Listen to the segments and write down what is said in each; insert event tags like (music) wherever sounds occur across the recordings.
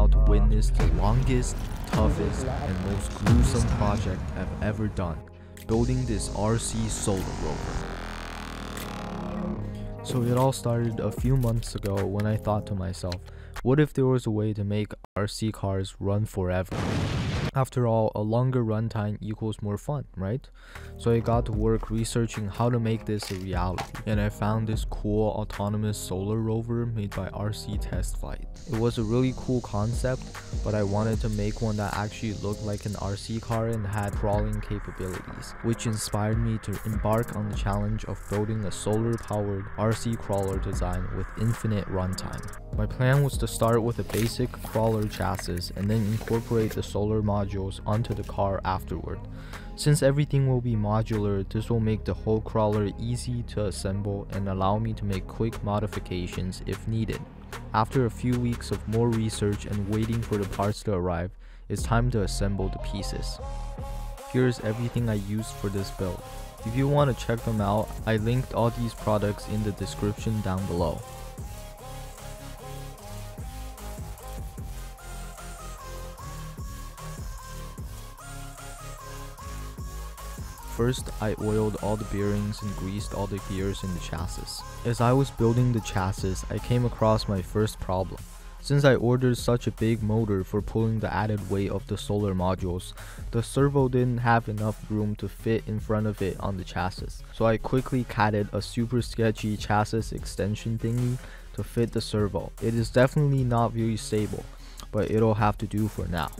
about to witness the longest, toughest, and most gruesome project I've ever done, building this RC Solar Rover. So it all started a few months ago when I thought to myself, what if there was a way to make RC cars run forever? After all, a longer runtime equals more fun, right? So I got to work researching how to make this a reality, and I found this cool autonomous solar rover made by RC Test Flight. It was a really cool concept, but I wanted to make one that actually looked like an RC car and had crawling capabilities, which inspired me to embark on the challenge of building a solar powered RC crawler design with infinite runtime. My plan was to start with a basic crawler chassis and then incorporate the solar modules onto the car afterward. Since everything will be modular, this will make the whole crawler easy to assemble and allow me to make quick modifications if needed. After a few weeks of more research and waiting for the parts to arrive, it's time to assemble the pieces. Here's everything I used for this build. If you want to check them out, I linked all these products in the description down below. First, I oiled all the bearings and greased all the gears in the chassis. As I was building the chassis, I came across my first problem. Since I ordered such a big motor for pulling the added weight of the solar modules, the servo didn't have enough room to fit in front of it on the chassis. So I quickly catted a super sketchy chassis extension thingy to fit the servo. It is definitely not very stable, but it'll have to do for now.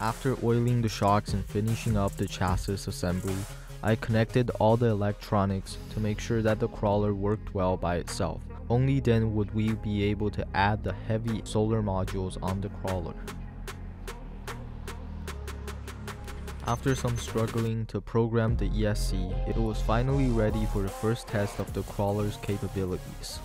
After oiling the shocks and finishing up the chassis assembly, I connected all the electronics to make sure that the crawler worked well by itself. Only then would we be able to add the heavy solar modules on the crawler. After some struggling to program the ESC, it was finally ready for the first test of the crawler's capabilities.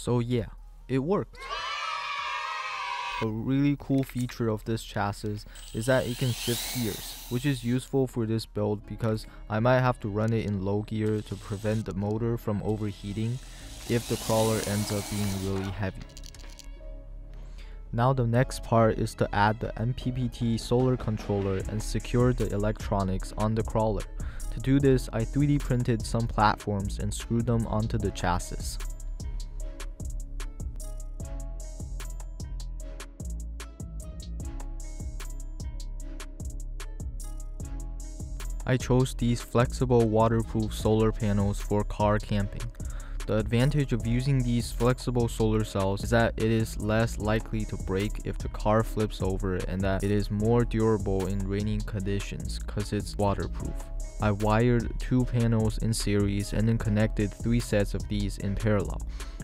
So yeah, it worked. A really cool feature of this chassis is that it can shift gears, which is useful for this build because I might have to run it in low gear to prevent the motor from overheating if the crawler ends up being really heavy. Now the next part is to add the MPPT solar controller and secure the electronics on the crawler. To do this, I 3D printed some platforms and screwed them onto the chassis. I chose these flexible waterproof solar panels for car camping. The advantage of using these flexible solar cells is that it is less likely to break if the car flips over and that it is more durable in raining conditions because it's waterproof. I wired two panels in series and then connected three sets of these in parallel.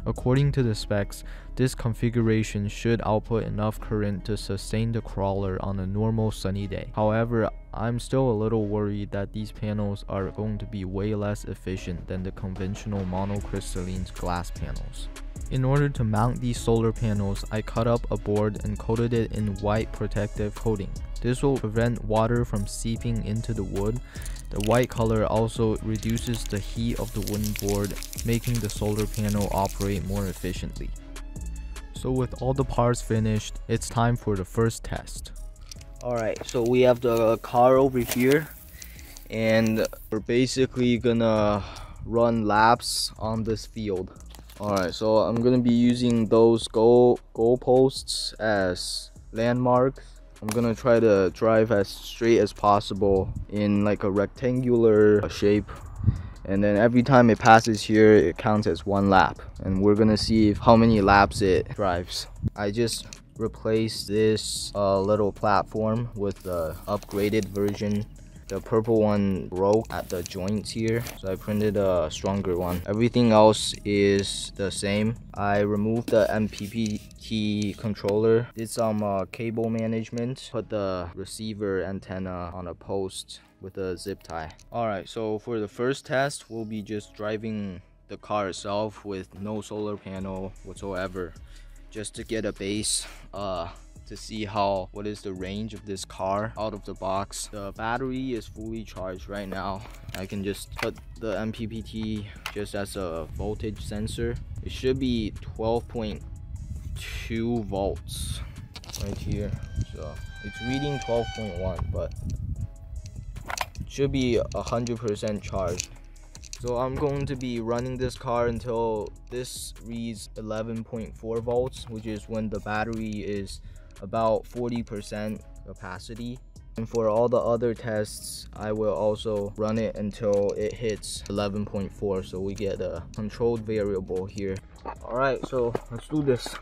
According to the specs, this configuration should output enough current to sustain the crawler on a normal sunny day. However, I'm still a little worried that these panels are going to be way less efficient than the conventional monocrystalline glass panels. In order to mount these solar panels, I cut up a board and coated it in white protective coating. This will prevent water from seeping into the wood. The white color also reduces the heat of the wooden board, making the solar panel operate more efficiently. So with all the parts finished, it's time for the first test. Alright, so we have the car over here and we're basically gonna run laps on this field. Alright, so I'm gonna be using those goal goalposts as landmarks. I'm gonna try to drive as straight as possible in like a rectangular shape. And then every time it passes here it counts as one lap. And we're gonna see how many laps it drives. I just replaced this uh, little platform with the upgraded version the purple one broke at the joints here, so I printed a stronger one. Everything else is the same. I removed the MPPT controller, did some uh, cable management, put the receiver antenna on a post with a zip tie. Alright, so for the first test, we'll be just driving the car itself with no solar panel whatsoever just to get a base uh, to see how what is the range of this car out of the box. The battery is fully charged right now. I can just put the MPPT just as a voltage sensor. It should be 12.2 volts right here. So it's reading 12.1, but it should be 100% charged. So I'm going to be running this car until this reads 11.4 volts, which is when the battery is about 40% capacity. And for all the other tests, I will also run it until it hits 11.4 so we get a controlled variable here. All right, so let's do this.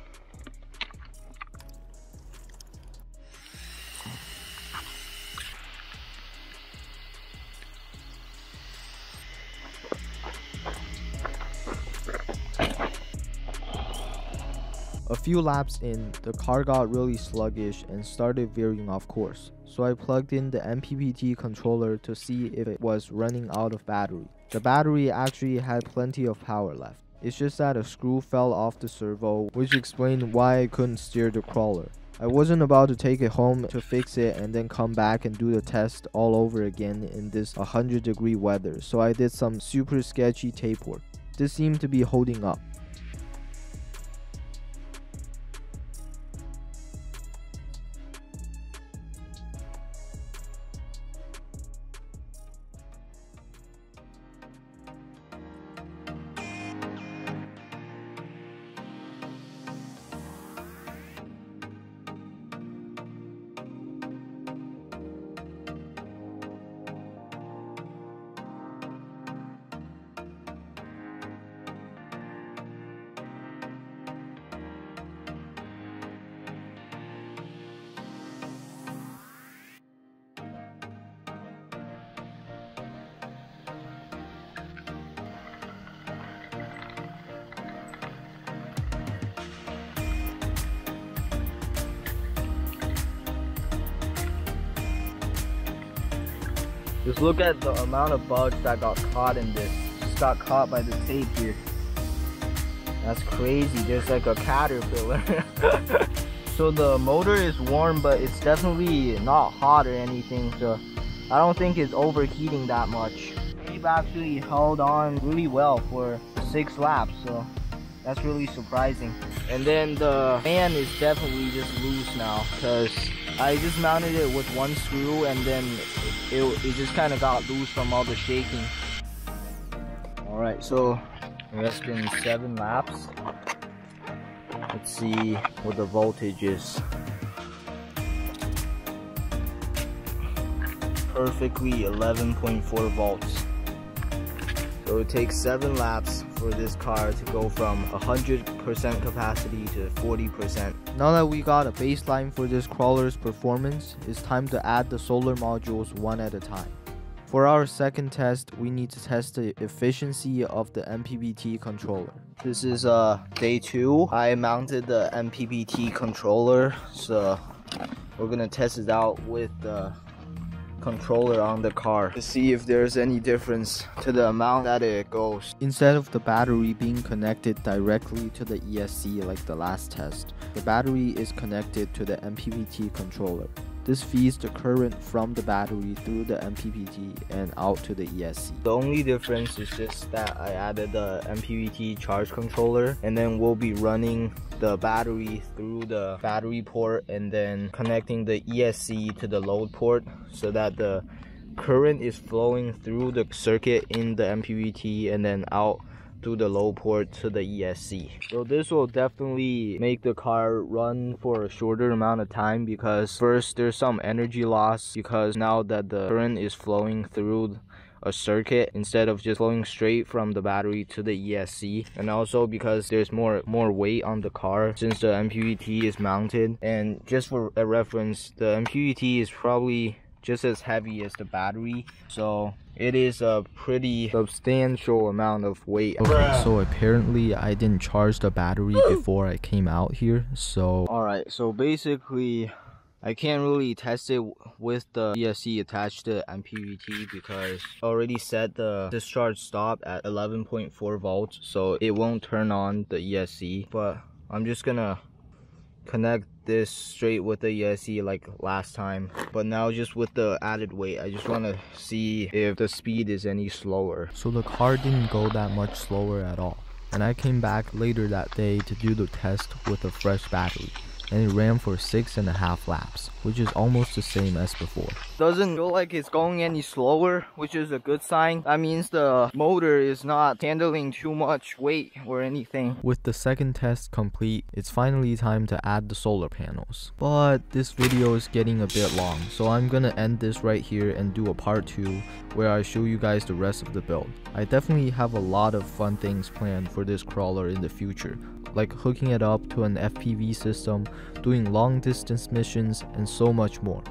A few laps in, the car got really sluggish and started veering off course, so I plugged in the MPPT controller to see if it was running out of battery. The battery actually had plenty of power left. It's just that a screw fell off the servo, which explained why I couldn't steer the crawler. I wasn't about to take it home to fix it and then come back and do the test all over again in this 100 degree weather, so I did some super sketchy tape work. This seemed to be holding up. Just look at the amount of bugs that got caught in this. Just got caught by the tape here. That's crazy. There's like a caterpillar. (laughs) so the motor is warm, but it's definitely not hot or anything. So I don't think it's overheating that much. Abe actually held on really well for six laps. So that's really surprising. And then the fan is definitely just loose now because I just mounted it with one screw and then it, it just kind of got loose from all the shaking. All right, so it's been seven laps. Let's see what the voltage is. Perfectly 11.4 volts. So it takes seven laps for this car to go from 100% capacity to 40%. Now that we got a baseline for this crawler's performance, it's time to add the solar modules one at a time. For our second test, we need to test the efficiency of the MPPT controller. This is uh, day two. I mounted the MPPT controller, so we're gonna test it out with the controller on the car to see if there's any difference to the amount that it goes. Instead of the battery being connected directly to the ESC like the last test, the battery is connected to the MPPT controller. This feeds the current from the battery through the MPPT and out to the ESC. The only difference is just that I added the MPPT charge controller and then we'll be running the battery through the battery port and then connecting the ESC to the load port so that the current is flowing through the circuit in the MPPT and then out through the low port to the ESC. So this will definitely make the car run for a shorter amount of time because first there's some energy loss because now that the current is flowing through a circuit instead of just flowing straight from the battery to the ESC and also because there's more more weight on the car since the MPPT is mounted and just for a reference the MPPT is probably just as heavy as the battery. So it is a pretty substantial amount of weight. Okay so apparently i didn't charge the battery before i came out here so all right so basically I can't really test it with the ESC attached to MPPT because I already set the discharge stop at 11.4 volts so it won't turn on the ESC but I'm just gonna connect this straight with the ESC like last time. But now just with the added weight I just want to see if the speed is any slower. So the car didn't go that much slower at all. And I came back later that day to do the test with a fresh battery and it ran for six and a half laps, which is almost the same as before. Doesn't feel like it's going any slower, which is a good sign. That means the motor is not handling too much weight or anything. With the second test complete, it's finally time to add the solar panels. But this video is getting a bit long, so I'm gonna end this right here and do a part 2 where I show you guys the rest of the build. I definitely have a lot of fun things planned for this crawler in the future, like hooking it up to an FPV system, doing long distance missions, and so much more.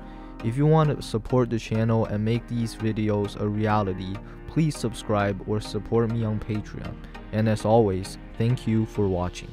If you want to support the channel and make these videos a reality, please subscribe or support me on Patreon. And as always, thank you for watching.